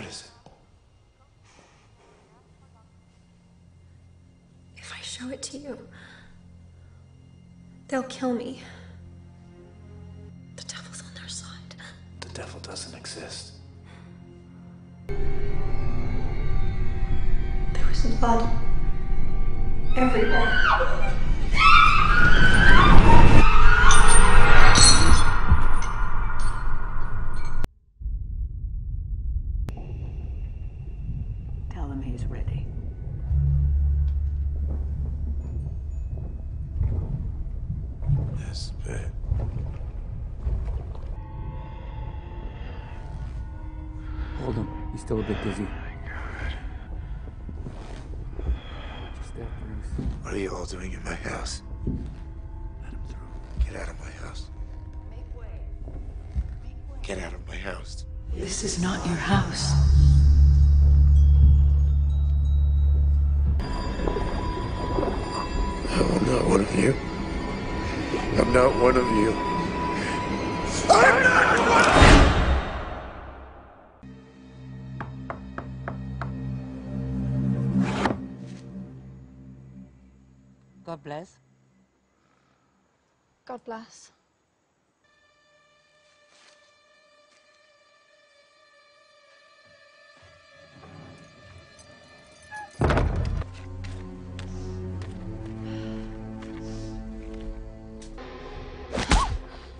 What is it? If I show it to you, they'll kill me. The devil's on their side. The devil doesn't exist. There was blood everywhere. Yes, babe. Hold him. He's still a bit dizzy. Just that, please. What are you all doing in my house? Let him through. Get out of my house. Get out of my house. This is not your house. Not one of you. I'm not one of you! God bless. God bless.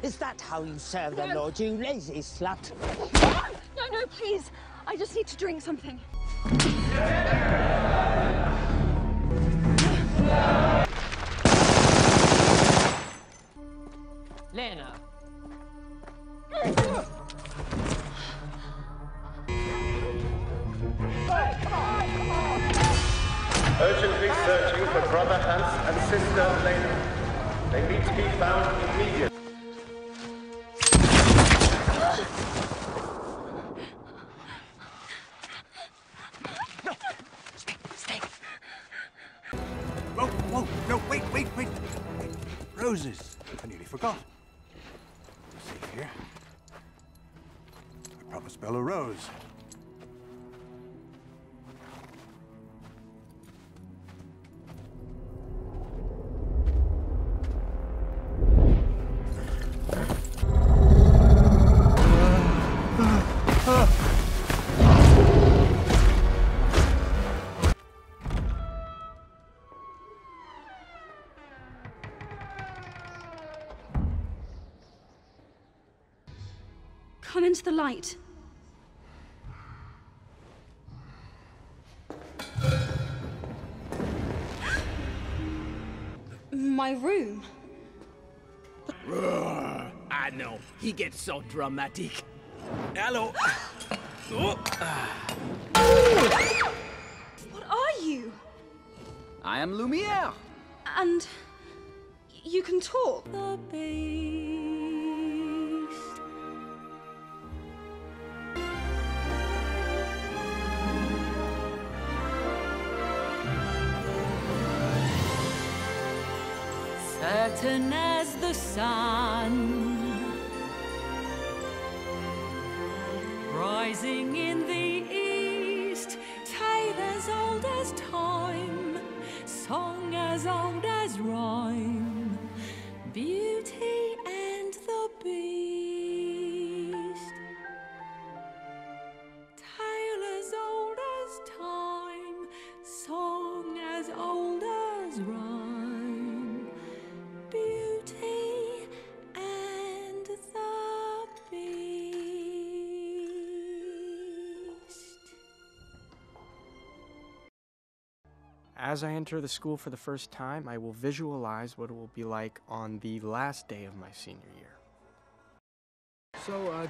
Is that how you serve the Lord, you lazy slut? No, no, please. I just need to drink something. Lena. Urgently searching for Brother Hans and Sister Lena. They need to be found immediately. Roses. I nearly forgot. Let's see here. I proper Bella rose. Come into the light. My room. I know. He gets so dramatic. Hello. Oh. What are you? I am Lumiere. And you can talk. As the sun, rising in the east, tale as old as time, song as old as rhyme, As I enter the school for the first time, I will visualize what it will be like on the last day of my senior year. So, uh,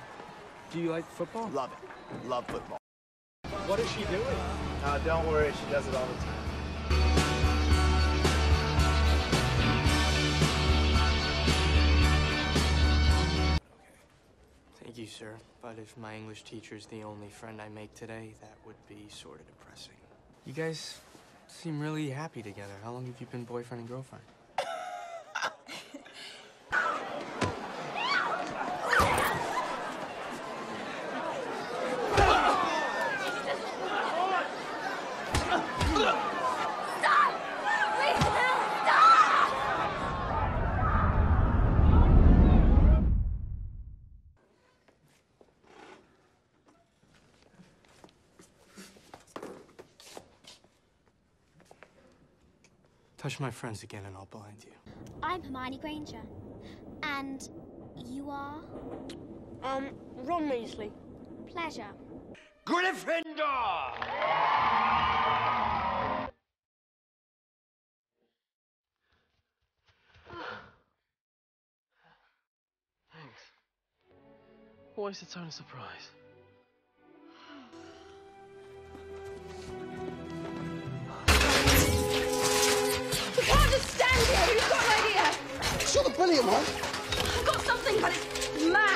do you like football? Love it. Love football. What is she doing? Uh, don't worry, she does it all the time. Thank you, sir. But if my English teacher's the only friend I make today, that would be sort of depressing. You guys seem really happy together. How long have you been boyfriend and girlfriend? Stop! Please Touch my friends again and I'll blind you. I'm Hermione Granger. And you are? Um, Ron Weasley. Pleasure. Gryffindor! Thanks. Always a tone of surprise. brilliant one. I've got something, but it's mad.